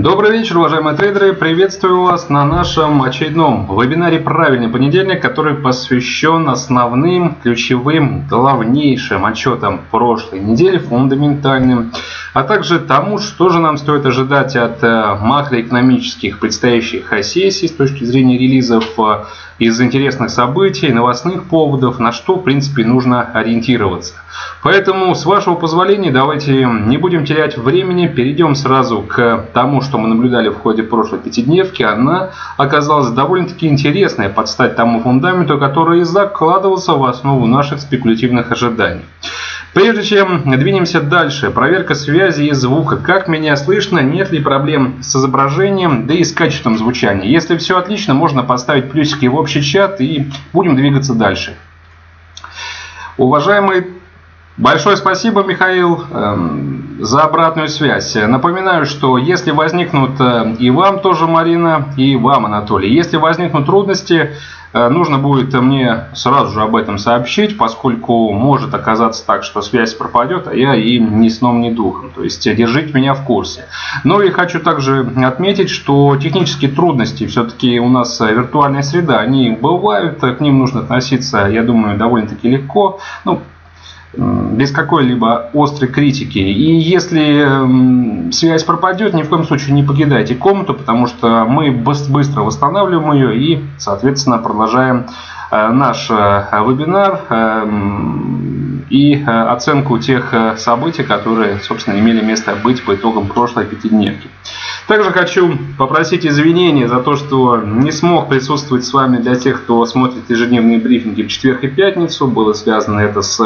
Добрый вечер, уважаемые трейдеры! Приветствую вас на нашем очередном вебинаре «Правильный понедельник», который посвящен основным, ключевым, главнейшим отчетам прошлой недели, фундаментальным, а также тому, что же нам стоит ожидать от э, макроэкономических предстоящих сессий с точки зрения релизов э, из интересных событий, новостных поводов, на что, в принципе, нужно ориентироваться. Поэтому, с вашего позволения, давайте не будем терять времени, перейдем сразу к тому, что мы наблюдали в ходе прошлой пятидневки. Она оказалась довольно-таки интересной под стать тому фундаменту, который и закладывался в основу наших спекулятивных ожиданий. Прежде чем двинемся дальше, проверка связи и звука. Как меня слышно, нет ли проблем с изображением, да и с качеством звучания. Если все отлично, можно поставить плюсики в общий чат и будем двигаться дальше. Уважаемые Большое спасибо, Михаил, эм, за обратную связь. Напоминаю, что если возникнут э, и вам тоже, Марина, и вам, Анатолий, если возникнут трудности, нужно будет мне сразу же об этом сообщить, поскольку может оказаться так, что связь пропадет, а я и ни сном, ни духом. То есть держите меня в курсе. Ну и хочу также отметить, что технические трудности все-таки у нас виртуальная среда, они бывают, к ним нужно относиться, я думаю, довольно-таки легко. Ну, без какой-либо острой критики. И если связь пропадет, ни в коем случае не покидайте комнату, потому что мы быстро восстанавливаем ее и, соответственно, продолжаем э, наш э, вебинар эм, и э, оценку тех событий, которые, собственно, имели место быть по итогам прошлой пятидневки. Также хочу попросить извинения за то, что не смог присутствовать с вами для тех, кто смотрит ежедневные брифинги в четверг и пятницу. Было связано это с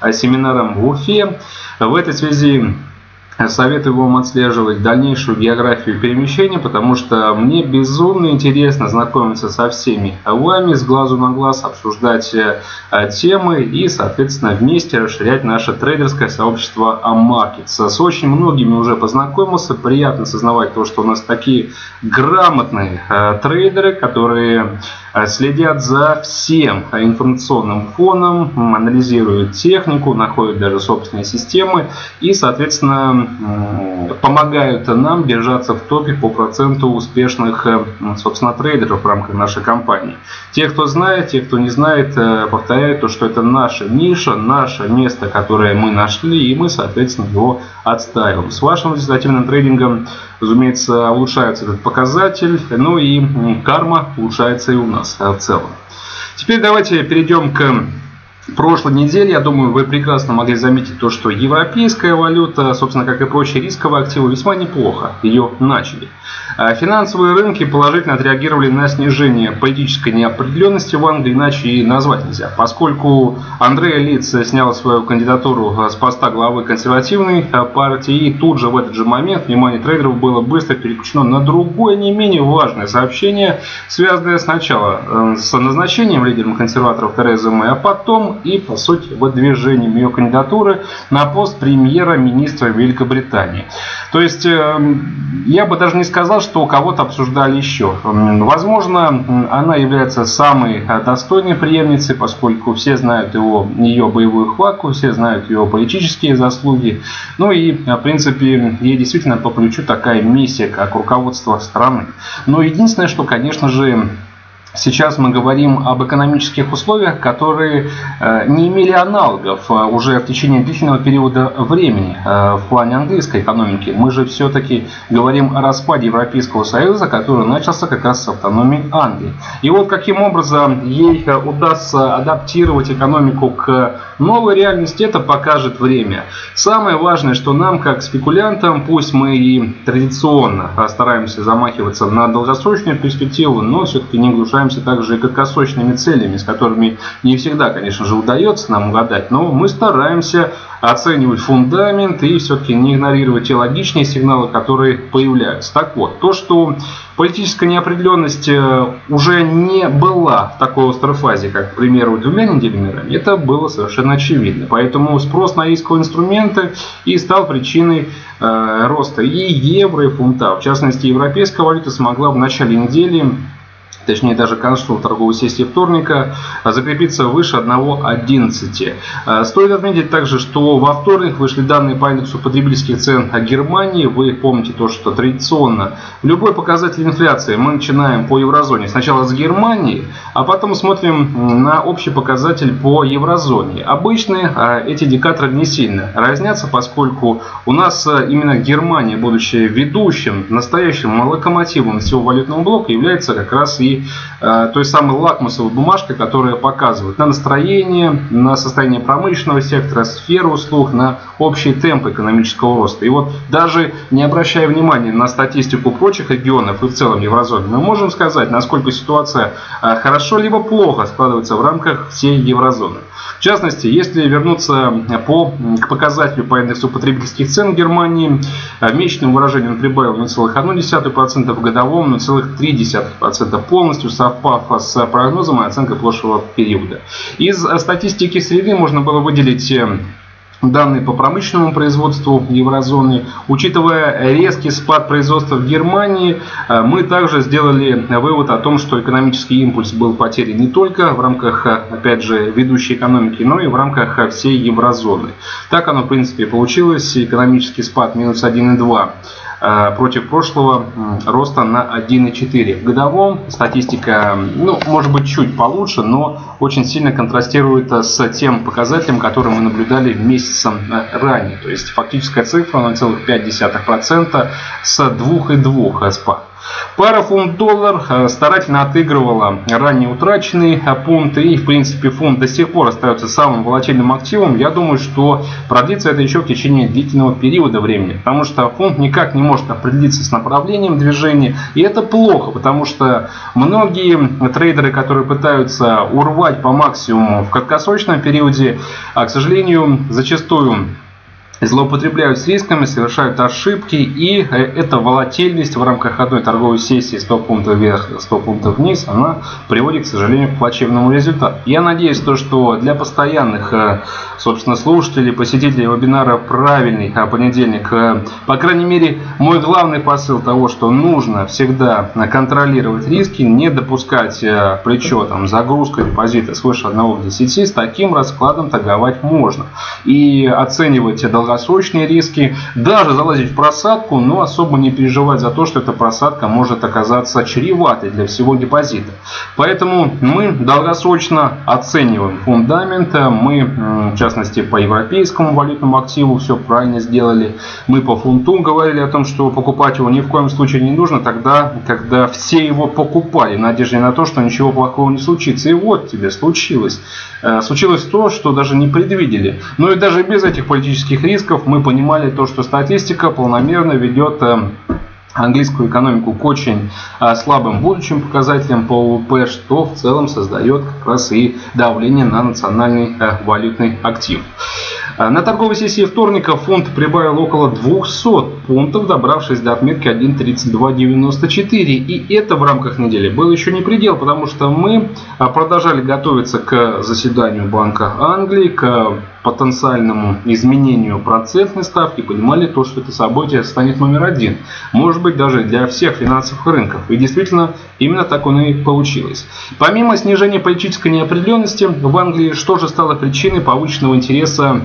э, семинаром в Уфе. В этой связи Советую вам отслеживать дальнейшую географию перемещения, потому что мне безумно интересно знакомиться со всеми вами, с глазу на глаз, обсуждать э, темы и, соответственно, вместе расширять наше трейдерское сообщество AMarkets. С очень многими уже познакомился, приятно сознавать то, что у нас такие грамотные э, трейдеры, которые э, следят за всем информационным фоном, анализируют технику, находят даже собственные системы и, соответственно, помогают нам держаться в топе по проценту успешных, э, собственно, трейдеров в рамках нашей компании. Те, кто знает, те, кто не знает, э, повторяют то, что это наша ниша, наше место, которое мы нашли, и мы, соответственно, его отстаиваем. С вашим результативным трейдингом, разумеется, улучшается этот показатель, ну и карма улучшается и у нас э, в целом. Теперь давайте перейдем к прошлой неделе, я думаю, вы прекрасно могли заметить то, что европейская валюта, собственно, как и прочие рисковые активы, весьма неплохо ее начали. А финансовые рынки положительно отреагировали на снижение политической неопределенности в Англии, иначе и назвать нельзя. Поскольку Андрей Лиц снял свою кандидатуру с поста главы консервативной партии, и тут же в этот же момент внимание трейдеров было быстро переключено на другое, не менее важное сообщение, связанное сначала э, с назначением лидером консерваторов Терезы Мэй, а потом и, по сути, выдвижением ее кандидатуры на пост премьера-министра Великобритании. То есть, эм, я бы даже не сказал, что у кого-то обсуждали еще. Возможно, она является самой э, достойной преемницей, поскольку все знают его, ее боевую хватку, все знают ее политические заслуги. Ну и, в принципе, ей действительно по плечу такая миссия, как руководство страны. Но единственное, что, конечно же, Сейчас мы говорим об экономических условиях, которые э, не имели аналогов э, уже в течение длительного периода времени э, в плане английской экономики. Мы же все-таки говорим о распаде Европейского Союза, который начался как раз с автономии Англии. И вот каким образом ей удастся адаптировать экономику к новой реальности, это покажет время. Самое важное, что нам, как спекулянтам, пусть мы и традиционно стараемся замахиваться на долгосрочную перспективу, но все-таки не глушаем занимаемся также и краткосрочными целями, с которыми не всегда, конечно же, удается нам угадать, но мы стараемся оценивать фундамент и все-таки не игнорировать те логичные сигналы, которые появляются. Так вот, то, что политическая неопределенность э, уже не была в такой острой фазе, как, к примеру, двумя неделями ранее, это было совершенно очевидно. Поэтому спрос на рисковые инструменты и стал причиной э, роста и евро, и фунта. В частности, европейская валюта смогла в начале недели точнее даже консул торговой сессии вторника, а закрепиться выше 1.11. А, стоит отметить также, что во вторник вышли данные по индексу потребительских цен о Германии. Вы помните то, что традиционно любой показатель инфляции мы начинаем по еврозоне. Сначала с Германии, а потом смотрим на общий показатель по еврозоне. Обычно а, эти индикаторы не сильно разнятся, поскольку у нас именно Германия, будучи ведущим, настоящим локомотивом всего валютного блока, является как раз и э, той самой лакмусовой бумажкой, которая показывает на настроение, на состояние промышленного сектора, сферу услуг, на общий темп экономического роста. И вот даже не обращая внимания на статистику прочих регионов и в целом еврозоны, мы можем сказать, насколько ситуация э, хорошо либо плохо складывается в рамках всей еврозоны. В частности, если вернуться по, к показателю по индексу потребительских цен Германии, в месячном выражении он прибавил 0,1%, в годовом 0,3%, полностью совпав с прогнозом и оценкой прошлого периода. Из статистики среды можно было выделить данные по промышленному производству еврозоны. Учитывая резкий спад производства в Германии, э, мы также сделали вывод о том, что экономический импульс был потерян не только в рамках, э, опять же, ведущей экономики, но и в рамках э, всей еврозоны. Так оно, в принципе, получилось. Экономический спад минус 1,2 Э, против прошлого роста на 1,4. В годовом статистика, ну, может быть, чуть получше, но очень сильно контрастирует с тем показателем, который мы наблюдали месяцем э, ранее. То есть фактическая цифра 0,5% с 2,2 спад. Пара фунт-доллар э, старательно отыгрывала ранее утраченные пункты и, в принципе, фунт до сих пор остается самым волатильным активом. Я думаю, что продлится это еще в течение длительного периода времени, потому что фунт никак не может определиться с направлением движения, и это плохо, потому что многие трейдеры, которые пытаются урвать по максимуму в краткосрочном периоде, а, к сожалению, зачастую злоупотребляют с рисками, совершают ошибки, и э, эта волатильность в рамках одной торговой сессии 100 пунктов вверх, 100 пунктов вниз, она приводит, к сожалению, к плачевному результату. Я надеюсь, то, что для постоянных, э, собственно, слушателей, посетителей вебинара правильный а понедельник, э, по крайней мере, мой главный посыл того, что нужно всегда контролировать риски, не допускать плечо там, загрузка депозита свыше 1 к 10, с таким раскладом торговать можно. И оценивать долгосрочные долгосрочные риски, даже залазить в просадку, но особо не переживать за то, что эта просадка может оказаться чреватой для всего депозита. Поэтому мы долгосрочно оцениваем фундамент, мы, в частности, по европейскому валютному активу все правильно сделали, мы по фунту говорили о том, что покупать его ни в коем случае не нужно тогда, когда все его покупали, надежде на то, что ничего плохого не случится. И вот тебе случилось. Э, случилось то, что даже не предвидели. Но и даже без этих политических рисков мы понимали то, что статистика полномерно ведет э, английскую экономику к очень э, слабым будущим показателям по ВВП, что в целом создает как раз и давление на национальный валютный актив. А на торговой сессии вторника фонд прибавил около 200 пунктов, добравшись до отметки 1.3294. И это в рамках недели был еще не предел, потому что мы а, продолжали готовиться к заседанию Банка Англии, к потенциальному изменению процентной ставки, понимали то, что это событие станет номер один. Может быть даже для всех финансовых рынков. И действительно, именно так оно и получилось. Помимо снижения политической неопределенности, в Англии что же стало причиной повышенного интереса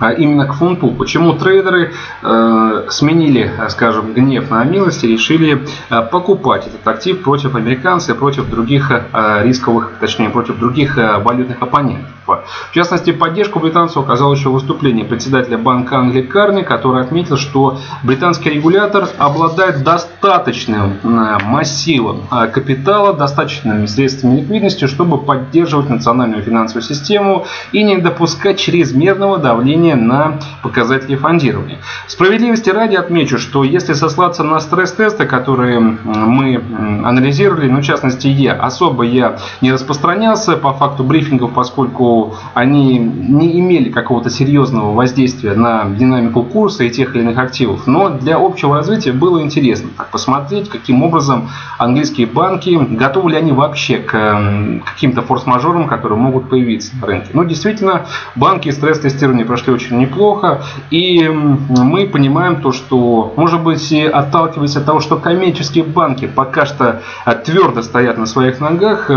именно к фунту. Почему трейдеры э, сменили, скажем, гнев на милость и решили э, покупать этот актив против американцев против других э, рисковых, точнее, против других э, валютных оппонентов. В частности, поддержку британцев оказало еще выступление председателя Банка Англии Карни, который отметил, что британский регулятор обладает достаточным э, массивом э, капитала, достаточными средствами ликвидности, чтобы поддерживать национальную финансовую систему и не допускать чрезмерного давления на показатели фондирования. Справедливости ради отмечу, что если сослаться на стресс-тесты, которые мы анализировали, ну, в частности, я особо я не распространялся по факту брифингов, поскольку они не имели какого-то серьезного воздействия на динамику курса и тех или иных активов. Но для общего развития было интересно так, посмотреть, каким образом английские банки, готовы ли они вообще к каким-то форс-мажорам, которые могут появиться на рынке. Ну, действительно, банки стресс-тестирование прошли очень неплохо. И мы понимаем то, что, может быть, отталкиваясь от того, что коммерческие банки пока что твердо стоят на своих ногах,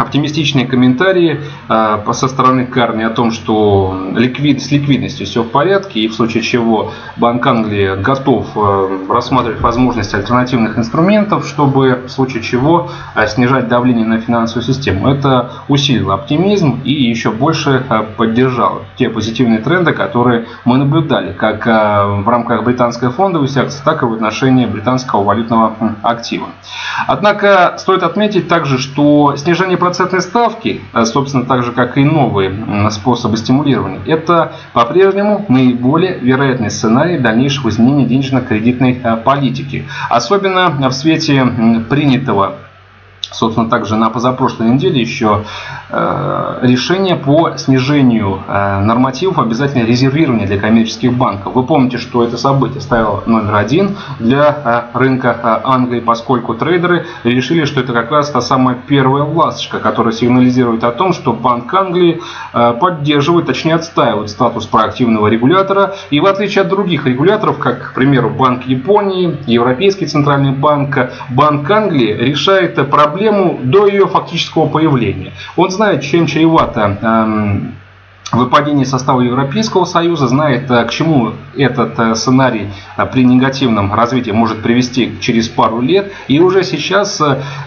оптимистичные комментарии э, со стороны Карни о том, что ликвид, с ликвидностью все в порядке и в случае чего Банк Англии готов э, рассматривать возможность альтернативных инструментов, чтобы в случае чего э, снижать давление на финансовую систему. Это усилило оптимизм и еще больше поддержало те позитивные тренды, которые мы наблюдали как в рамках британской фондовой секции, так и в отношении британского валютного актива. Однако стоит отметить также, что снижение процентной ставки, а, собственно, так же, как и новые способы стимулирования, это по-прежнему наиболее вероятный сценарий дальнейшего изменения денежно-кредитной а, политики. Особенно в свете принятого собственно, также на позапрошлой неделе еще э, решение по снижению э, нормативов обязательного резервирования для коммерческих банков. Вы помните, что это событие ставило номер один для э, рынка Англии, поскольку трейдеры решили, что это как раз та самая первая ласточка, которая сигнализирует о том, что Банк Англии поддерживает, точнее отстаивает статус проактивного регулятора. И в отличие от других регуляторов, как, к примеру, Банк Японии, Европейский центральный банк, Банк Англии решает проблемы проблему до ее фактического появления. Он знает, чем чревато эм, выпадение состава Европейского Союза, знает, э, к чему этот э, сценарий э, при негативном развитии может привести через пару лет, и уже сейчас,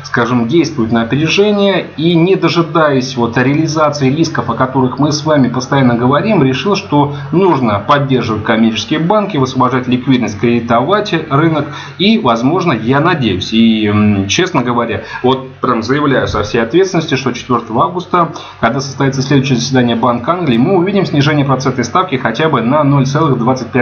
скажем, действует на опережение, и не дожидаясь вот реализации рисков, о которых мы с вами постоянно говорим, решил, что нужно поддерживать коммерческие банки, высвобождать ликвидность, кредитовать рынок, и, возможно, я надеюсь, и, честно говоря, вот прям заявляю со всей ответственностью, что 4 августа, когда состоится следующее заседание Банка Англии, мы увидим снижение процентной ставки хотя бы на 0,25%.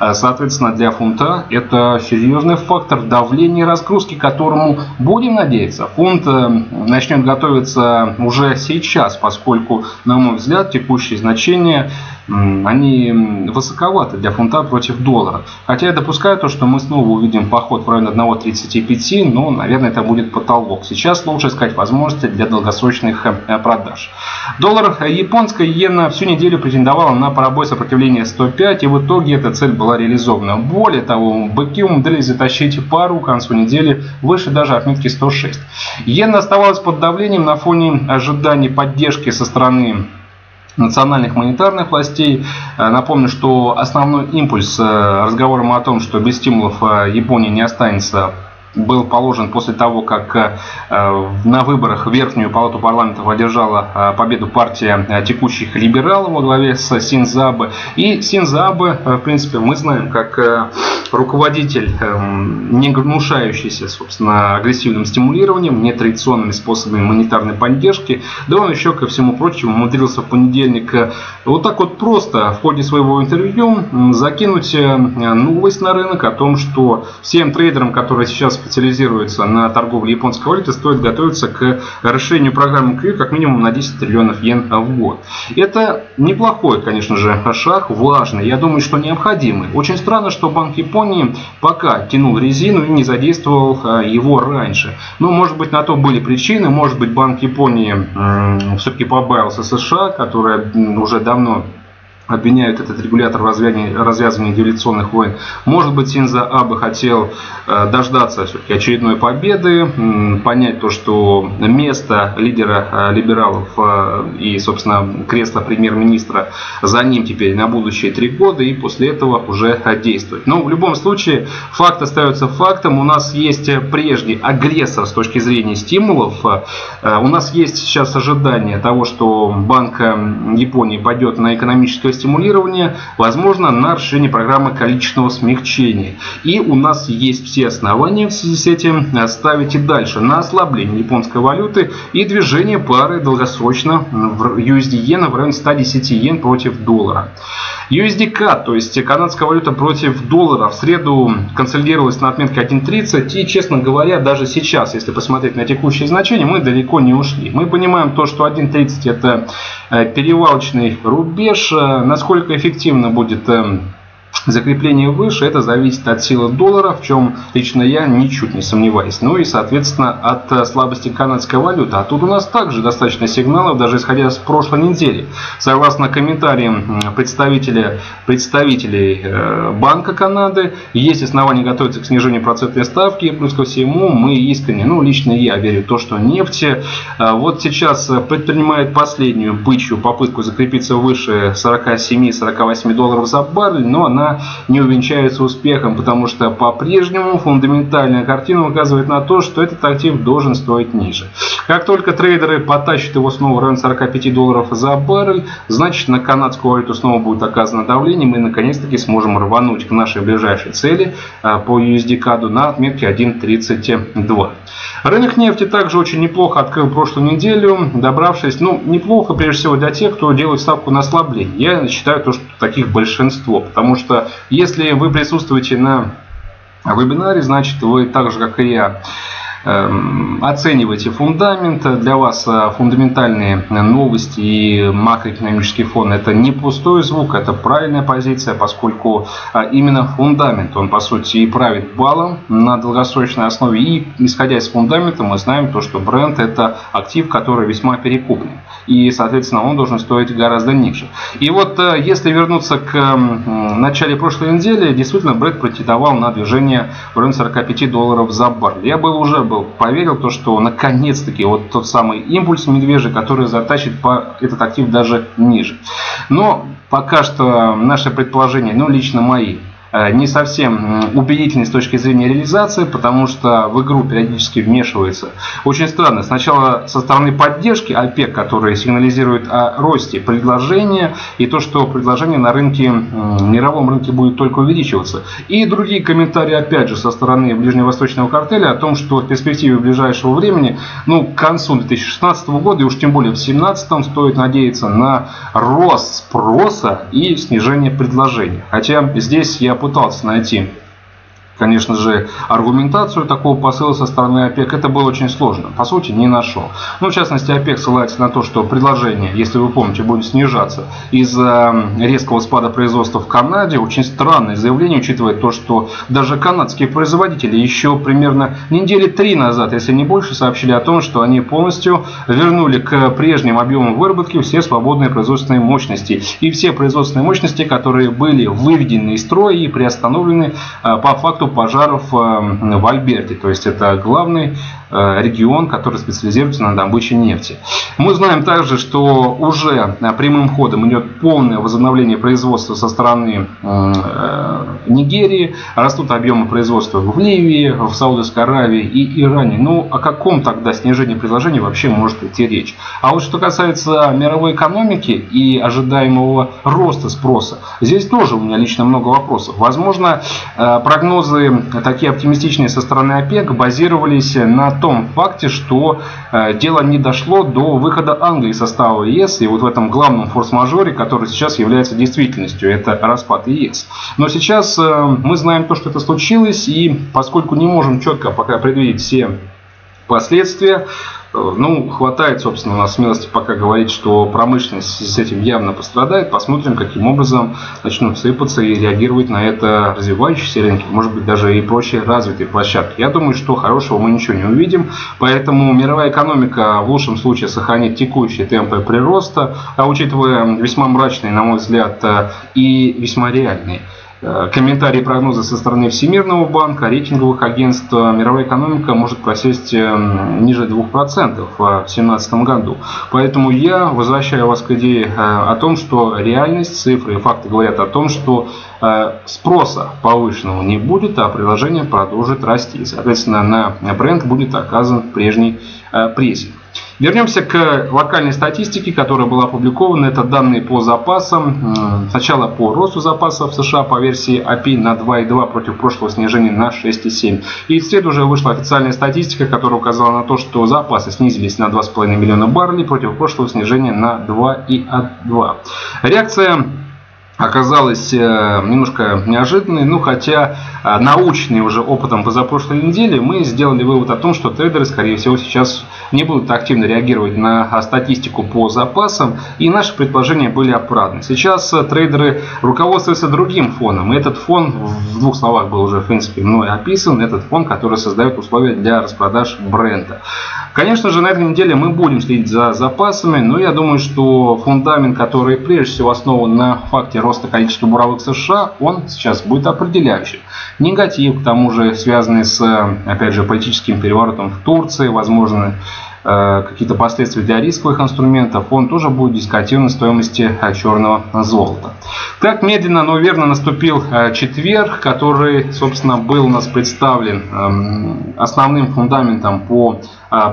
Э, соответственно, для фунта это серьезный фактор давления и разгрузки, которому, будем надеяться, фунт э, начнет готовиться уже сейчас, поскольку, на мой взгляд, текущие значения они высоковаты для фунта против доллара. Хотя я допускаю то, что мы снова увидим поход в район 1.35, но, наверное, это будет потолок. Сейчас лучше искать возможности для долгосрочных э, продаж. Доллар э, японская иена всю неделю претендовала на пробой сопротивления 105, и в итоге эта цель была реализована. Более того, быки умудрились затащить пару к концу недели выше даже отметки 106. Иена оставалась под давлением на фоне ожиданий поддержки со стороны национальных монетарных властей. Э, напомню, что основной импульс э, разговором о том, что без стимулов э, Япония не останется был положен после того, как э, на выборах Верхнюю палату парламента одержала э, победу партия э, текущих либералов во главе с Синзабе. И Синзабе, в принципе, мы знаем, как руководитель, не гнушающийся, собственно, агрессивным стимулированием, нетрадиционными способами монетарной поддержки, да он еще, ко всему прочему, умудрился в понедельник вот так вот просто в ходе своего интервью закинуть новость на рынок о том, что всем трейдерам, которые сейчас специализируется на торговле японской валюты, стоит готовиться к расширению программы QE как минимум на 10 триллионов йен в год. Это неплохой, конечно же, шаг, важный, я думаю, что необходимый. Очень странно, что Банк Японии пока тянул резину и не задействовал а, его раньше. Но, может быть, на то были причины, может быть, Банк Японии все-таки побаился США, которая уже давно обвиняют этот регулятор в развязывании девиляционных войн. Может быть, Синза Абе хотел э, дождаться очередной победы, понять то, что место лидера э, либералов э, и, собственно, кресло премьер-министра за ним теперь на будущие три года, и после этого уже действовать. Но в любом случае, факт остается фактом. У нас есть прежний агрессор с точки зрения стимулов. У нас есть сейчас ожидание того, что Банк Японии пойдет на экономическое финансовое стимулирование, возможно, на расширение программы количественного смягчения. И у нас есть все основания в связи с этим ставить и дальше на ослабление японской валюты и движение пары долгосрочно в USD иена в районе 110 йен против доллара. USDK, то есть канадская валюта против доллара, в среду консолидировалась на отметке 1.30. И, честно говоря, даже сейчас, если посмотреть на текущие значения, мы далеко не ушли. Мы понимаем то, что 1.30 это перевалочный рубеж. Э, насколько эффективно будет эм, Закрепление выше, это зависит от силы доллара, в чем лично я ничуть не сомневаюсь. Ну и, соответственно, от э, слабости канадской валюты. А тут у нас также достаточно сигналов, даже исходя с прошлой недели. Согласно комментариям представителя, представителей э, Банка Канады, есть основания готовиться к снижению процентной ставки. Плюс ко всему, мы искренне, ну лично я верю в то, что нефть э, вот сейчас предпринимает последнюю бычью попытку закрепиться выше 47-48 долларов за баррель, но она не увенчается успехом, потому что по-прежнему фундаментальная картина указывает на то, что этот актив должен стоить ниже. Как только трейдеры потащат его снова в район 45 долларов за баррель, значит на канадскую валюту снова будет оказано давление, мы наконец-таки сможем рвануть к нашей ближайшей цели а, по USD каду на отметке 1.32. Рынок нефти также очень неплохо открыл прошлую неделю, добравшись, ну, неплохо прежде всего для тех, кто делает ставку на ослабление. Я считаю, то, что таких большинство, потому что если вы присутствуете на вебинаре, значит вы так же, как и я, оценивайте фундамент. Для вас э, фундаментальные новости и макроэкономический фон это не пустой звук, это правильная позиция, поскольку э, именно фундамент, он по сути и правит баллом на долгосрочной основе. И исходя из фундамента мы знаем то, что бренд это актив, который весьма перекуплен. И, соответственно, он должен стоить гораздо ниже. И вот э, если вернуться к начале прошлой недели, действительно бренд претендовал на движение в районе 45 долларов за баррель. Я был уже был, поверил, то, что наконец-таки вот тот самый импульс медвежий, который затащит по этот актив даже ниже. Но пока что наши предположения, ну лично мои, не совсем убедительный с точки зрения реализации, потому что в игру периодически вмешивается. Очень странно. Сначала со стороны поддержки ОПЕК, которые сигнализируют о росте предложения и то, что предложение на рынке, мировом рынке будет только увеличиваться. И другие комментарии, опять же, со стороны ближневосточного картеля о том, что в перспективе ближайшего времени, ну, к концу 2016 года и уж тем более в 2017 стоит надеяться на рост спроса и снижение предложения. Хотя здесь я пытался найти конечно же, аргументацию такого посыла со стороны ОПЕК, это было очень сложно. По сути, не нашел. Ну, в частности, ОПЕК ссылается на то, что предложение, если вы помните, будет снижаться из-за резкого спада производства в Канаде. Очень странное заявление, учитывая то, что даже канадские производители еще примерно недели три назад, если не больше, сообщили о том, что они полностью вернули к прежним объемам выработки все свободные производственные мощности. И все производственные мощности, которые были выведены из строя и приостановлены а, по факту пожаров э, в Альберте. То есть это главный регион, который специализируется на добыче нефти. Мы знаем также, что уже э, прямым ходом идет полное возобновление производства со стороны Нигерии. Растут объемы производства в Ливии, в Саудовской Аравии и Иране. Ну, о каком тогда снижении предложения вообще может идти речь? А вот что касается мировой экономики и ожидаемого роста спроса, здесь тоже у меня лично много вопросов. Возможно, прогнозы такие оптимистичные со стороны ОПЕК базировались на том факте, что э, дело не дошло до выхода Англии из состава ЕС, и вот в этом главном форс-мажоре, который сейчас является действительностью, это распад ЕС. Но сейчас э, мы знаем то, что это случилось, и поскольку не можем четко пока предвидеть все последствия, ну, хватает, собственно, у нас смелости пока говорить, что промышленность с этим явно пострадает. Посмотрим, каким образом начнут сыпаться и реагировать на это развивающиеся рынки, может быть, даже и прочие развитые площадки. Я думаю, что хорошего мы ничего не увидим, поэтому мировая экономика в лучшем случае сохранит текущие темпы прироста, а учитывая весьма мрачные, на мой взгляд, и весьма реальные Э, комментарии и прогнозы со стороны Всемирного банка, рейтинговых агентств, мировая экономика может просесть э, ниже 2% в 2017 году. Поэтому я возвращаю вас к идее э, о том, что реальность, цифры и факты говорят о том, что спроса повышенного не будет, а предложение продолжит расти. Соответственно, на бренд будет оказан прежний прессинг. Вернемся к локальной статистике, которая была опубликована. Это данные по запасам. Сначала по росту запасов в США по версии API на 2,2 против прошлого снижения на 6,7. И в среду уже вышла официальная статистика, которая указала на то, что запасы снизились на 2,5 миллиона баррелей против прошлого снижения на 2,2. Реакция оказалась э, немножко неожиданной, ну хотя э, научный уже опытом позапрошлой недели мы сделали вывод о том, что трейдеры, скорее всего, сейчас не будут активно реагировать на статистику по запасам, и наши предположения были оправданы. Сейчас э, трейдеры руководствуются другим фоном, и этот фон в двух словах был уже, в принципе, мной описан, этот фон, который создает условия для распродаж бренда. Конечно же, на этой неделе мы будем следить за запасами, но я думаю, что фундамент, который прежде всего основан на факте роста количества буровых США, он сейчас будет определяющим. Негатив, к тому же, связанный с, опять же, политическим переворотом в Турции, возможно, какие-то последствия для рисковых инструментов, он тоже будет дисконтирован стоимости э, черного золота. Так медленно, но верно наступил э, четверг, который, собственно, был у нас представлен эм, основным фундаментом по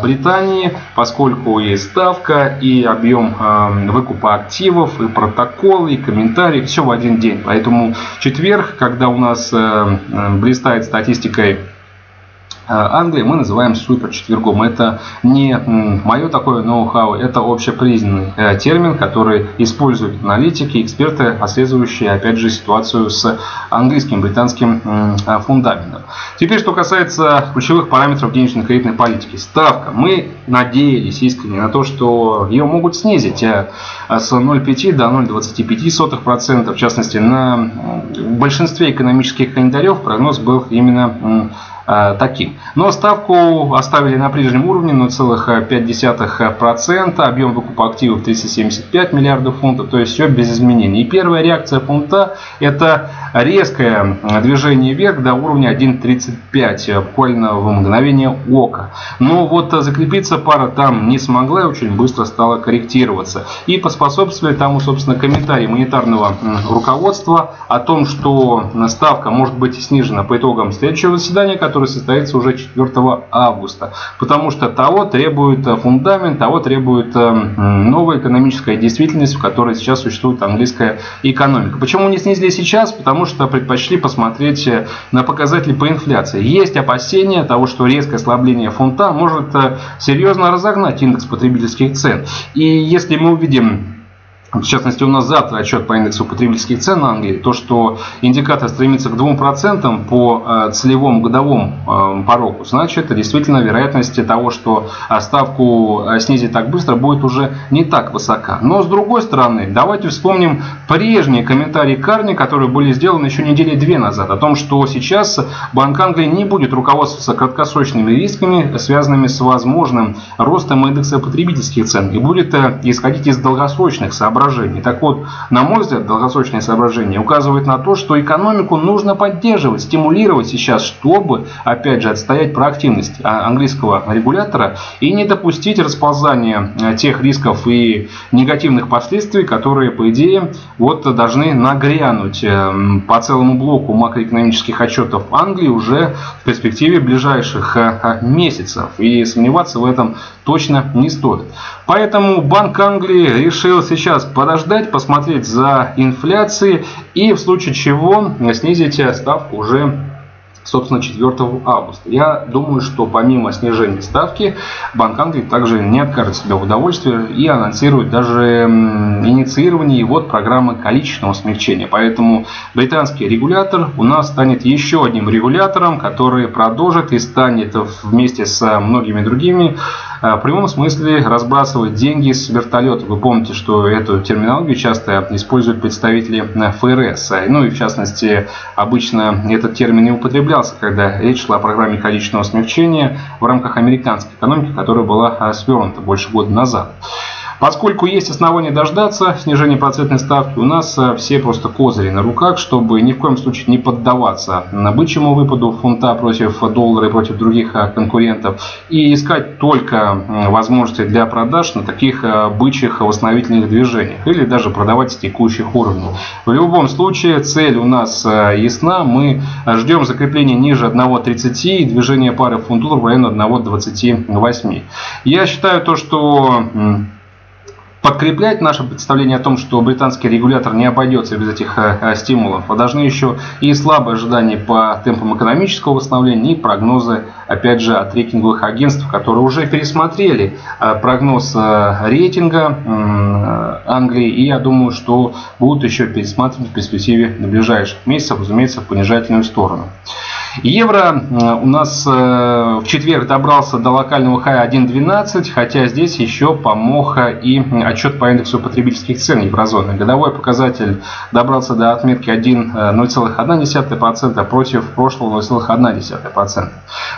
Британии, поскольку и ставка, и объем эм, выкупа активов, и протоколы, и комментарии, все в один день. Поэтому четверг, когда у нас блистает статистикой Э, Англии мы называем супер четвергом. Это не мое такое ноу-хау, это общепризнанный э, термин, который используют аналитики, эксперты, отслеживающие, опять же, ситуацию с английским, британским э, фундаментом. Теперь, что касается ключевых параметров денежно-кредитной политики. Ставка. Мы надеялись искренне на то, что ее могут снизить с 0,5 до 0,25%. В частности, на большинстве экономических календарев прогноз был именно Э, таким. Но ставку оставили на прежнем уровне 0,5%, объем выкупа активов 375 миллиардов фунтов, то есть все без изменений. И первая реакция фунта это резкое движение вверх до уровня 1.35, буквально в мгновение ока. Но вот закрепиться пара там не смогла и очень быстро стала корректироваться. И поспособствовали тому, собственно, комментарий монетарного руководства о том, что ставка может быть снижена по итогам следующего заседания, которое который состоится уже 4 августа. Потому что того требует э, фундамент, того требует э, новая экономическая действительность, в которой сейчас существует английская экономика. Почему не снизили сейчас? Потому что предпочли посмотреть э, на показатели по инфляции. Есть опасения того, что резкое ослабление фунта может серьезно разогнать индекс потребительских цен. И если мы увидим в частности, у нас завтра отчет по индексу потребительских цен Англии. То, что индикатор стремится к 2% по э, целевому годовому э, порогу, значит, действительно вероятность того, что э, ставку снизить так быстро, будет уже не так высока. Но, с другой стороны, давайте вспомним прежние комментарии Карни, которые были сделаны еще недели две назад, о том, что сейчас Банк Англии не будет руководствоваться краткосрочными рисками, связанными с возможным ростом индекса потребительских цен, и будет исходить из долгосрочных соображений соображений. Так вот, на мой взгляд, долгосрочные соображения указывают на то, что экономику нужно поддерживать, стимулировать сейчас, чтобы, опять же, отстоять проактивность а, английского регулятора и не допустить расползания а, тех рисков и негативных последствий, которые, по идее, вот должны нагрянуть эм, по целому блоку макроэкономических отчетов Англии уже в перспективе ближайших а, месяцев. И сомневаться в этом точно не стоит. Поэтому Банк Англии решил сейчас подождать, посмотреть за инфляцией и в случае чего снизить ставку уже собственно, 4 августа. Я думаю, что помимо снижения ставки, Банк Англии также не откажет себе в удовольствии и анонсирует даже инициирование вот программы количественного смягчения. Поэтому британский регулятор у нас станет еще одним регулятором, который продолжит и станет вместе с многими другими э, в прямом смысле разбрасывать деньги с вертолета. Вы помните, что эту терминологию часто используют представители ФРС. Ну и в частности, обычно этот термин не употребляется употреблялся, когда речь шла о программе количественного смягчения в рамках американской экономики, которая была а, свернута больше года назад. Поскольку есть основания дождаться снижения процентной ставки, у нас э, все просто козыри на руках, чтобы ни в коем случае не поддаваться на бычьему выпаду фунта против доллара и против других э, конкурентов и искать только возможности для продаж на таких э, бычьих восстановительных движениях или даже продавать с текущих уровней. В любом случае цель у нас ясна. Мы ждем закрепления ниже 1.30 и движения пары фунт-доллар в районе 1.28. Я считаю то, что подкреплять наше представление о том, что британский регулятор не обойдется без этих э, э, стимулов, а должны еще и слабые ожидания по темпам экономического восстановления, и прогнозы, опять же, от рейтинговых агентств, которые уже пересмотрели э, прогноз рейтинга Англии, и я думаю, что будут еще пересматривать в перспективе на ближайших месяцев, разумеется, в понижательную сторону. Евро у нас э, в четверг добрался до локального хая 1.12, хотя здесь еще помог и отчет по индексу потребительских цен еврозоны. Годовой показатель добрался до отметки 1,01% против прошлого 0,1%.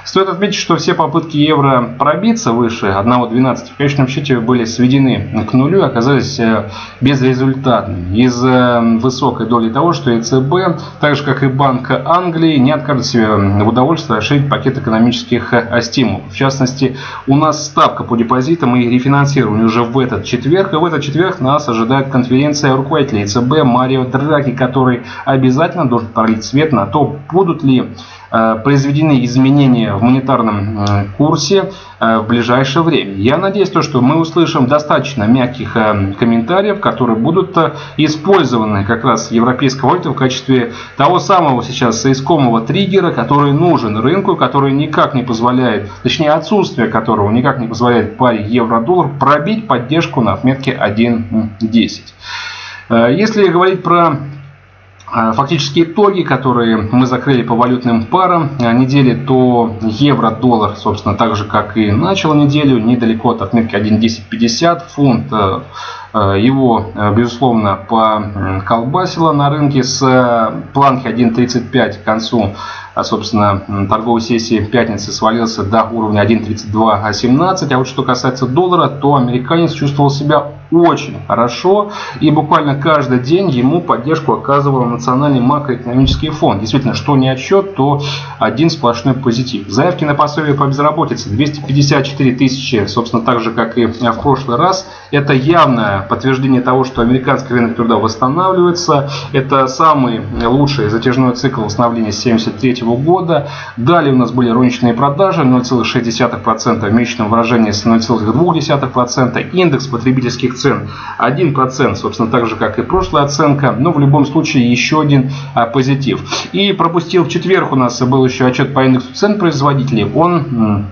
Стоит отметить, что все попытки евро пробиться выше 1.12 в конечном счете были сведены к нулю и оказались э, безрезультатными из-за высокой доли того, что ЕЦБ, так же как и Банк Англии, не откажется в удовольствие расширить пакет экономических э, стимулов. В частности, у нас ставка по депозитам и рефинансированию уже в этот четверг. И в этот четверг нас ожидает конференция руководителей ЕЦБ Марио Драги, который обязательно должен пролить свет на то, будут ли Э, произведены изменения в монетарном э, курсе э, в ближайшее время. Я надеюсь, то, что мы услышим достаточно мягких комментариев, которые будут использованы как раз европейской валютой в качестве того самого сейчас искомого триггера, который нужен рынку, который никак не позволяет, точнее отсутствие которого никак не позволяет паре евро-доллар пробить поддержку на отметке 1.10. Если говорить про фактически итоги, которые мы закрыли по валютным парам а, недели, то евро-доллар, собственно, так же, как и начал неделю, недалеко от отметки 1.1050, фунт э, э, его, э, безусловно, поколбасило на рынке с планки 1.35 к концу а, собственно, торговой сессии пятницы свалился до уровня 1.3217. А вот что касается доллара, то американец чувствовал себя очень хорошо. И буквально каждый день ему поддержку оказывал Национальный макроэкономический фонд. Действительно, что не отчет, то один сплошной позитив. Заявки на пособие по безработице 254 тысячи, собственно, так же, как и в прошлый раз. Это явное подтверждение того, что американский рынок труда восстанавливается. Это самый лучший затяжной цикл восстановления с 1973 года. Далее у нас были розничные продажи 0,6% в месячном выражении с 0,2%. Индекс потребительских цен 1%, собственно, так же, как и прошлая оценка, но в любом случае еще один а, позитив. И пропустил в четверг у нас был еще отчет по индексу цен производителей. Он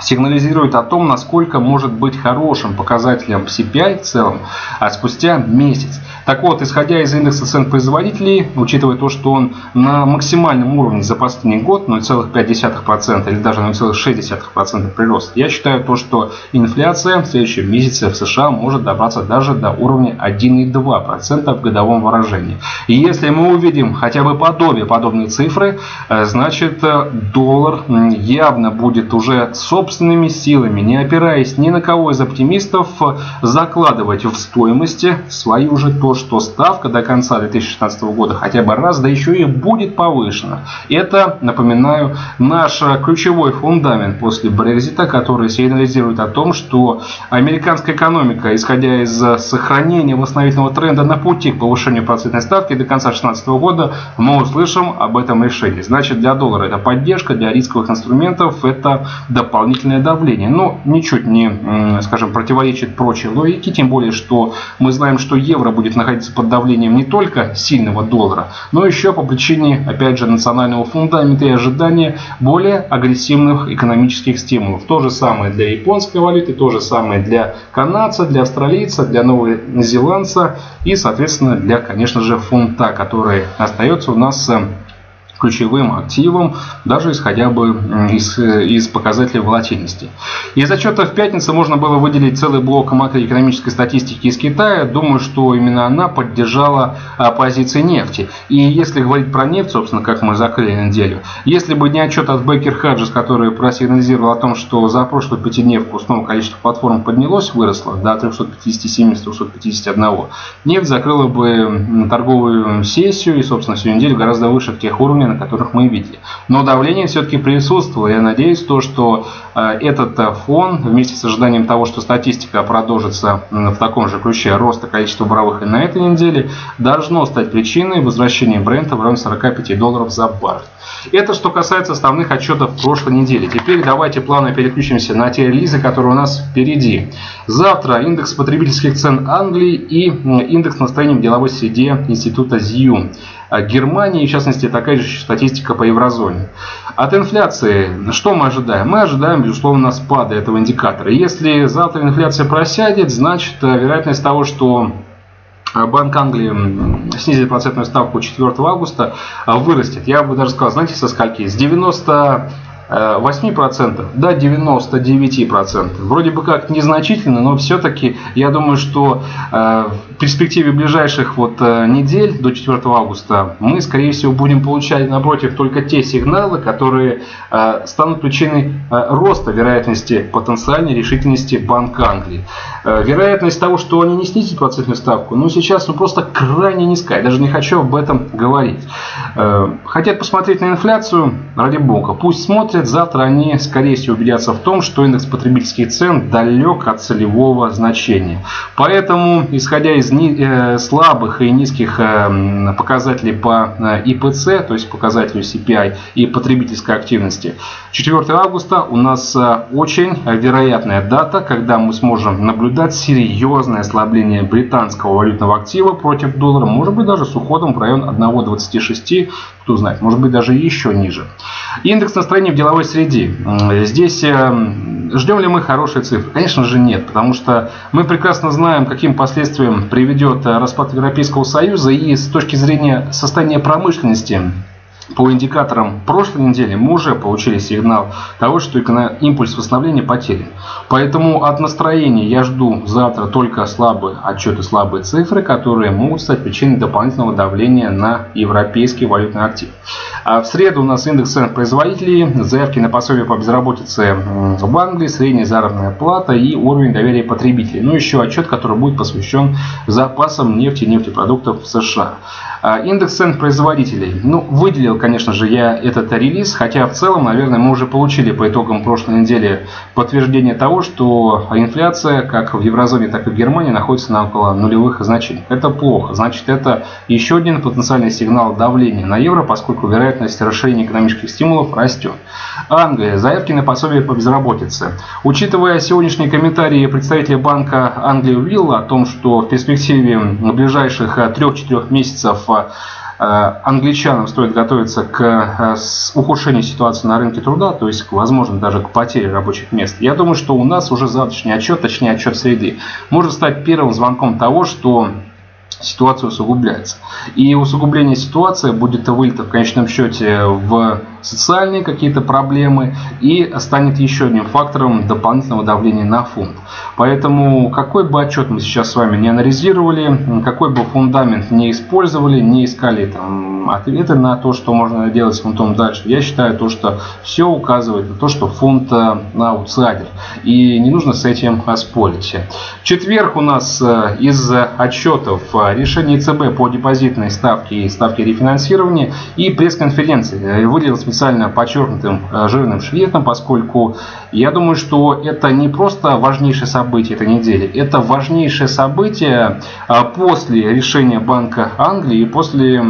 сигнализирует о том, насколько может быть хорошим показателем CPI в целом а спустя месяц. Так вот, исходя из индекса цен производителей, учитывая то, что он на максимальном уровне за последний год 0,5% или даже 0,6% прирост, я считаю то, что инфляция в следующем месяце в США может добраться даже до уровня 1,2% в годовом выражении. И если мы увидим хотя бы подобие подобной цифры, э, значит э, доллар явно будет уже собственными силами, не опираясь ни на кого из оптимистов, э, закладывать в стоимости свою же тоже что ставка до конца 2016 года хотя бы раз, да еще и будет повышена. Это, напоминаю, наш ключевой фундамент после Брекзита, который сигнализирует о том, что американская экономика, исходя из сохранения восстановительного тренда на пути к повышению процентной ставки до конца 2016 года, мы услышим об этом решении. Значит, для доллара это поддержка, для рисковых инструментов это дополнительное давление. Но ничуть не, скажем, противоречит прочей логике, тем более, что мы знаем, что евро будет находиться находиться под давлением не только сильного доллара, но еще по причине, опять же, национального фундамента и ожидания более агрессивных экономических стимулов. То же самое для японской валюты, то же самое для канадца, для австралийца, для новозеландца и, соответственно, для, конечно же, фунта, который остается у нас э, ключевым активом, даже исходя бы из, из показателей волатильности. Из отчета в пятницу можно было выделить целый блок макроэкономической статистики из Китая. Думаю, что именно она поддержала а, позиции нефти. И если говорить про нефть, собственно, как мы закрыли неделю, если бы не отчет от Бекер Хаджес, который просигнализировал о том, что за прошлую пятидневку снова количество платформ поднялось, выросло до 357-351, нефть закрыла бы торговую сессию и, собственно, всю неделю гораздо выше тех уровней, на которых мы видели. Но давление все-таки присутствовало. Я надеюсь, то, что э, этот э, фон, вместе с ожиданием того, что статистика продолжится в таком же ключе роста количества буровых и на этой неделе, должно стать причиной возвращения бренда в районе 45 долларов за баррель. Это что касается основных отчетов прошлой недели. Теперь давайте плавно переключимся на те релизы, которые у нас впереди. Завтра индекс потребительских цен Англии и индекс настроения в деловой среде Института ЗИУ. А Германии, в частности, такая же статистика по еврозоне. От инфляции что мы ожидаем? Мы ожидаем, безусловно, спада этого индикатора. Если завтра инфляция просядет, значит э, вероятность того, что э, Банк Англии снизит процентную ставку 4 августа, э, вырастет. Я бы даже сказал, знаете, со скольки? С 90 8% до 99%. Вроде бы как незначительно, но все-таки я думаю, что э, перспективе ближайших вот э, недель до 4 августа мы, скорее всего, будем получать напротив только те сигналы, которые э, станут причиной роста вероятности потенциальной решительности Банка Англии. Вероятность того, что они не снизят процентную ставку, ну сейчас ну, просто крайне низкая. Я даже не хочу об этом говорить. Хотят посмотреть на инфляцию, ради бога, пусть смотрят, завтра они, скорее всего, убедятся в том, что индекс потребительских цен далек от целевого значения. Поэтому, исходя из э, слабых и низких э, показателей по э, ИПЦ, то есть показателю CPI и потребительской активности, 4 августа у нас очень вероятная дата, когда мы сможем наблюдать серьезное ослабление британского валютного актива против доллара, может быть даже с уходом в район 1.26, кто знает, может быть даже еще ниже. Индекс настроения в деловой среде. Здесь ждем ли мы хорошие цифры? Конечно же нет, потому что мы прекрасно знаем, каким последствиям приведет э, распад Европейского Союза и с точки зрения состояния промышленности по индикаторам прошлой недели мы уже получили сигнал того, что импульс восстановления потерян. Поэтому от настроения я жду завтра только слабые отчеты, слабые цифры, которые могут стать причиной дополнительного давления на европейский валютный актив. А в среду у нас индекс цен производителей, заявки на пособие по безработице в Англии, средняя заработная плата и уровень доверия потребителей. Ну еще отчет, который будет посвящен запасам нефти и нефтепродуктов в США. А, индекс цен производителей. Ну, выделил, конечно же, я этот релиз, хотя в целом, наверное, мы уже получили по итогам прошлой недели подтверждение того, что инфляция как в еврозоне, так и в Германии находится на около нулевых значений. Это плохо. Значит, это еще один потенциальный сигнал давления на евро, поскольку вероятность расширения экономических стимулов растет. Англия. Заявки на пособие по безработице. Учитывая сегодняшние комментарии представителя банка Англии Вилла о том, что в перспективе ближайших 3-4 месяцев Э, англичанам стоит готовиться к э, ухудшению ситуации на рынке труда, то есть, возможно, даже к потере рабочих мест. Я думаю, что у нас уже завтрашний отчет, точнее отчет среды, может стать первым звонком того, что ситуация усугубляется. И усугубление ситуации будет вылито в конечном счете в социальные какие-то проблемы и станет еще одним фактором дополнительного давления на фунт. Поэтому какой бы отчет мы сейчас с вами не анализировали, какой бы фундамент не использовали, не искали там, ответы на то, что можно делать с фунтом дальше, я считаю то, что все указывает на то, что фунт э, на аутсайдер. И не нужно с этим спорить. В четверг у нас э, из отчетов э, решение ЦБ по депозитной ставке и ставке рефинансирования и пресс-конференции выделилось специально подчеркнутым э, жирным шрифтом, поскольку я думаю, что это не просто важнейшее событие этой недели, это важнейшее событие э, после решения Банка Англии и после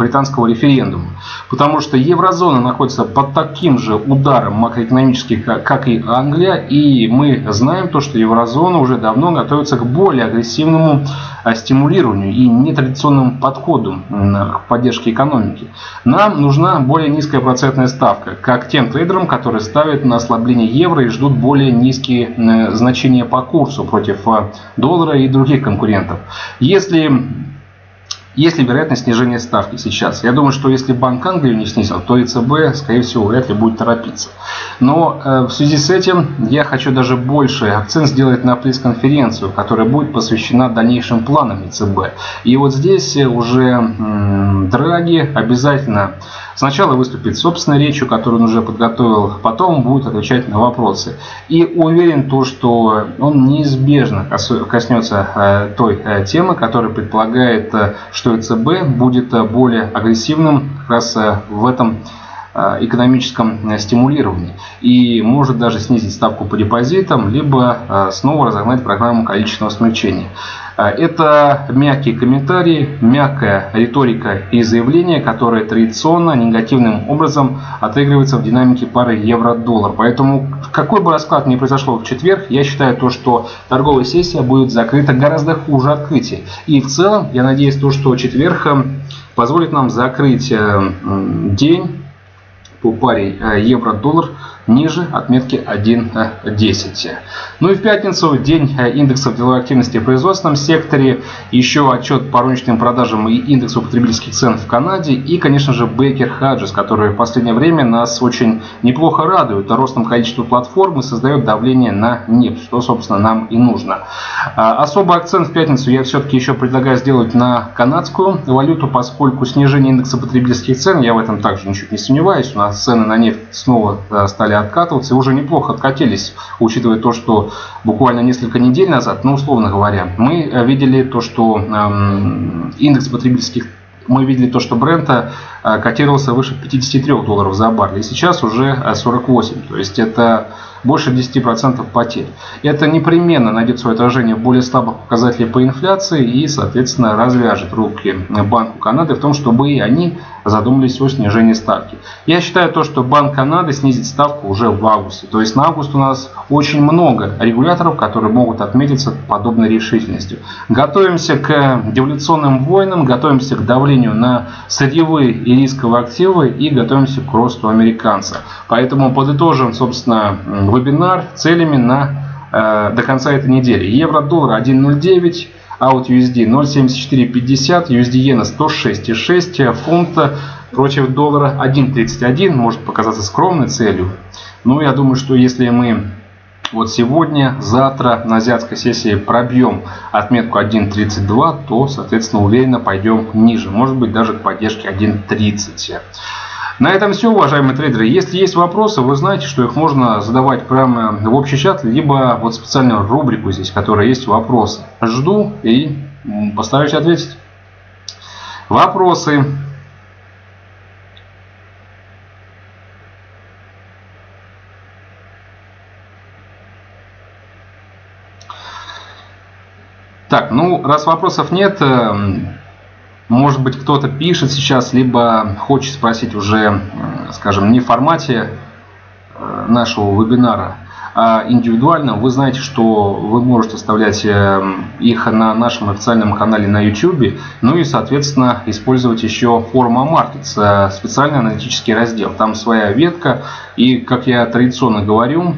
британского референдума. Потому что еврозона находится под таким же ударом макроэкономически, как и Англия, и мы знаем то, что еврозона уже давно готовится к более агрессивному э, стимулированию и нетрадиционным подходу к поддержке экономики. Нам нужна более низкая процентная ставка, как тем трейдерам, которые ставят на ослабление евро и ждут более низкие э, значения по курсу против э, доллара и других конкурентов. Если есть ли вероятность снижения ставки сейчас? Я думаю, что если Банк Англии не снизил, то ЕЦБ, скорее всего, вряд ли будет торопиться. Но э, в связи с этим я хочу даже больше акцент сделать на пресс-конференцию, которая будет посвящена дальнейшим планам ЕЦБ. И вот здесь уже м, Драги обязательно Сначала выступит собственной речью, которую он уже подготовил, потом будет отвечать на вопросы. И уверен то, что он неизбежно коснется э, той э, темы, которая предполагает, э, что ЕЦБ будет более агрессивным как раз в этом экономическом стимулировании и может даже снизить ставку по депозитам, либо снова разогнать программу количественного смягчения. А, это мягкие комментарии, мягкая риторика и заявления, которые традиционно негативным образом отыгрываются в динамике пары евро-доллар. Поэтому какой бы расклад ни произошел в четверг, я считаю то, что торговая сессия будет закрыта гораздо хуже открытия. И в целом, я надеюсь, то, что четверг э, позволит нам закрыть э, день по паре э, евро-доллар ниже отметки 1.10. Ну и в пятницу день э, индексов деловой активности в производственном секторе, еще отчет по розничным продажам и индексу потребительских цен в Канаде и, конечно же, Baker Hodges, который в последнее время нас очень неплохо радует ростом количества платформ и создает давление на нефть, что, собственно, нам и нужно. А, особый акцент в пятницу я все-таки еще предлагаю сделать на канадскую валюту, поскольку снижение индекса потребительских цен, я в этом также ничуть не сомневаюсь, у нас цены на нефть снова э, стали откатываться и уже неплохо откатились, учитывая то, что буквально несколько недель назад, ну условно говоря, мы э, видели то, что эм, индекс потребительских мы видели то, что Брента э, котировался выше 53 долларов за баррель, и сейчас уже 48. То есть это больше 10% потерь. Это непременно найдет свое отражение в более слабых показателях по инфляции и, соответственно, развяжет руки Банку Канады в том, чтобы и они задумались о снижении ставки. Я считаю то, что Банк Канады снизит ставку уже в августе. То есть на август у нас очень много регуляторов, которые могут отметиться подобной решительностью. Готовимся к девляционным войнам, готовимся к давлению на сырьевые и рисковые активы и готовимся к росту американца. Поэтому подытожим, собственно, вебинар целями на, э, до конца этой недели. Евро-доллар 1.09 Out USD 0.7450, USD иена 106.6, фунта против доллара 1.31, может показаться скромной целью. Но я думаю, что если мы вот сегодня, завтра на азиатской сессии пробьем отметку 1.32, то, соответственно, уверенно пойдем ниже. Может быть, даже к поддержке 1.30. На этом все, уважаемые трейдеры. Если есть вопросы, вы знаете, что их можно задавать прямо в общий чат, либо вот специальную рубрику здесь, которая есть вопросы. Жду и постараюсь ответить. Вопросы. Так, ну, раз вопросов нет, эм, может быть, кто-то пишет сейчас, либо хочет спросить уже, скажем, не в формате э, нашего вебинара, а индивидуально. Вы знаете, что вы можете оставлять э, их на нашем официальном канале на YouTube, ну и, соответственно, использовать еще форум Markets, специальный аналитический раздел. Там своя ветка, и, как я традиционно говорю,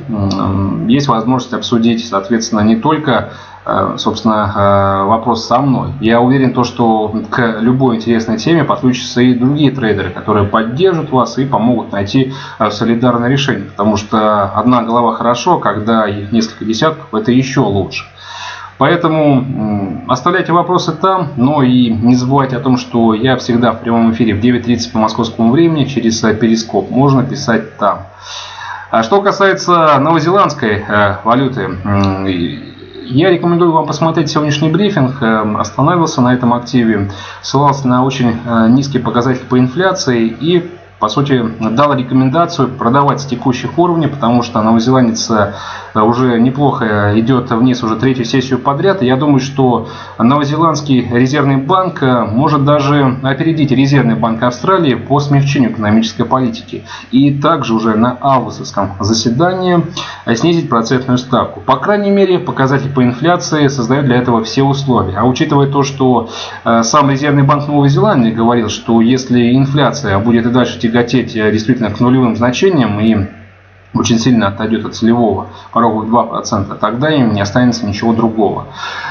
есть возможность обсудить, соответственно, не только Э, собственно, э, вопрос со мной. Я уверен, то, что к любой интересной теме подключатся и другие трейдеры, которые поддержат вас и помогут найти э, солидарное решение. Потому что одна голова хорошо, когда их несколько десятков, это еще лучше. Поэтому оставляйте вопросы там, но и не забывайте о том, что я всегда в прямом эфире в 9.30 по московскому времени через Перископ. Можно писать там. А что касается новозеландской валюты, я рекомендую вам посмотреть сегодняшний брифинг. Эм, останавливался на этом активе, ссылался на очень э, низкий показатель по инфляции и по сути, дал рекомендацию продавать с текущих уровней, потому что новозеландец э, уже неплохо идет вниз уже третью сессию подряд. Я думаю, что новозеландский резервный банк э, может даже опередить резервный банк Австралии по смягчению экономической политики. И также уже на августовском заседании снизить процентную ставку. По крайней мере, показатель по инфляции создает для этого все условия. А учитывая то, что э, сам резервный банк Новой Зеландии говорил, что если инфляция будет и дальше тяготеть действительно к нулевым значениям и очень сильно отойдет от целевого порога в 2%, тогда им не останется ничего другого.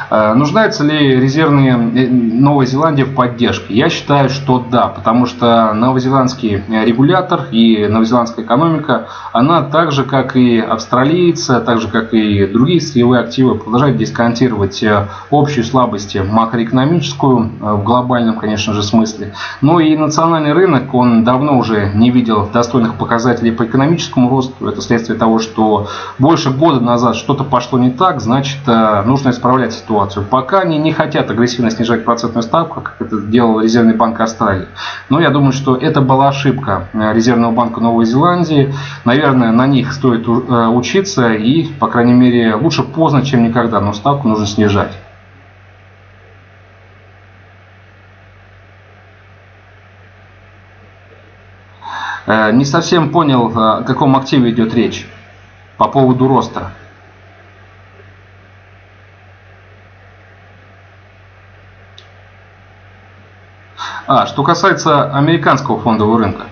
Э, нуждается ли резервные э, Новой Зеландии в поддержке? Я считаю, что да, потому что новозеландский регулятор и новозеландская экономика, она так же, как и австралийцы, так же, как и другие сырьевые активы, продолжает дисконтировать э, общую слабость макроэкономическую в глобальном, конечно же, смысле. Но и национальный рынок, он давно уже не видел достойных показателей по экономическому росту, это следствие того, что больше года назад что-то пошло не так, значит, э, нужно исправлять ситуацию. Пока они не хотят агрессивно снижать процентную ставку, как это делал Резервный банк Австралии. Но я думаю, что это была ошибка э, Резервного банка Новой Зеландии. Наверное, на них стоит э, учиться и, по крайней мере, лучше поздно, чем никогда, но ставку нужно снижать. Не совсем понял, о каком активе идет речь по поводу роста. А, что касается американского фондового рынка.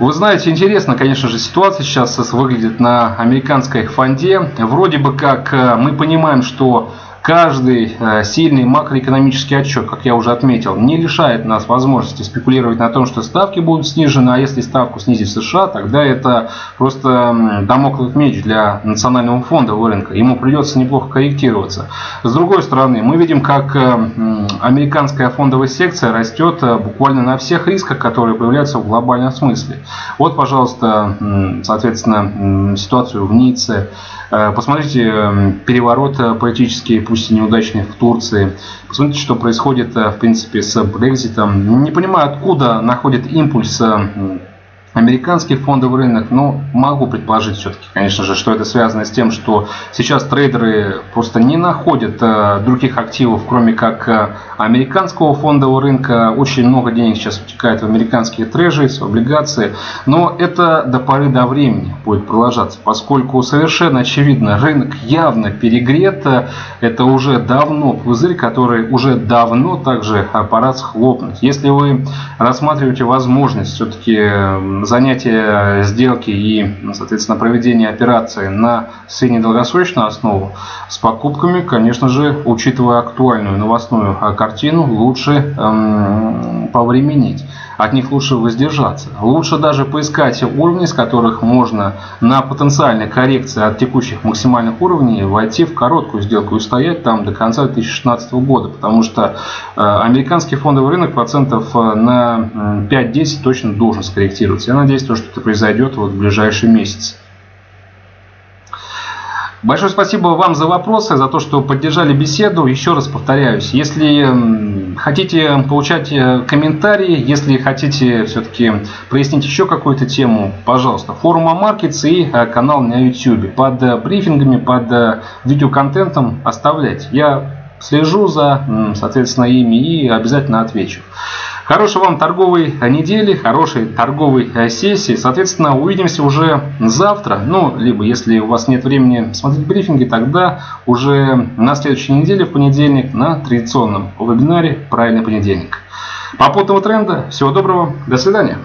Вы знаете, интересно, конечно же, ситуация сейчас выглядит на американской фонде. Вроде бы как э, мы понимаем, что Каждый э, сильный макроэкономический отчет, как я уже отметил, не лишает нас возможности спекулировать на том, что ставки будут снижены, а если ставку снизит США, тогда это просто домоклый меч для национального фонда рынка. Ему придется неплохо корректироваться. С другой стороны, мы видим, как э, американская фондовая секция растет э, буквально на всех рисках, которые появляются в глобальном смысле. Вот, пожалуйста, соответственно, ситуацию в Ницце. Посмотрите переворот политический пусть и неудачный в Турции. Посмотрите, что происходит, э, в принципе, с Брекзитом. Не понимаю, откуда находит импульс э, американский фондовый рынок, но могу предположить все-таки, конечно же, что это связано с тем, что сейчас трейдеры просто не находят э, других активов, кроме как э, американского фондового рынка. Очень много денег сейчас утекает в американские трежи, в облигации, но это до поры до времени будет продолжаться, поскольку совершенно очевидно, рынок явно перегрет, это уже давно пузырь, который уже давно также пора схлопнуть. Если вы рассматриваете возможность все-таки занятие сделки и, соответственно, проведение операции на среднедолгосрочную основу с покупками, конечно же, учитывая актуальную новостную а, картину, лучше эм, повременить от них лучше воздержаться. Лучше даже поискать уровни, с которых можно на потенциальной коррекции от текущих максимальных уровней войти в короткую сделку и стоять там до конца 2016 года, потому что э, американский фондовый рынок процентов э, на 5-10 точно должен скорректироваться. Я надеюсь, что это произойдет вот в ближайшие месяцы. Большое спасибо вам за вопросы, за то, что поддержали беседу. Еще раз повторяюсь, если хотите получать э, комментарии, если хотите все-таки прояснить еще какую-то тему, пожалуйста, форум Маркетс и э, канал на YouTube. Под э, брифингами, под видеоконтентом оставляйте. Я слежу за, соответственно, ими и обязательно отвечу. Хорошей вам торговой недели, хорошей торговой э, сессии. Соответственно, увидимся уже завтра. Ну, либо если у вас нет времени смотреть брифинги, тогда уже на следующей неделе, в понедельник, на традиционном вебинаре «Правильный понедельник». Попутного тренда. Всего доброго. До свидания.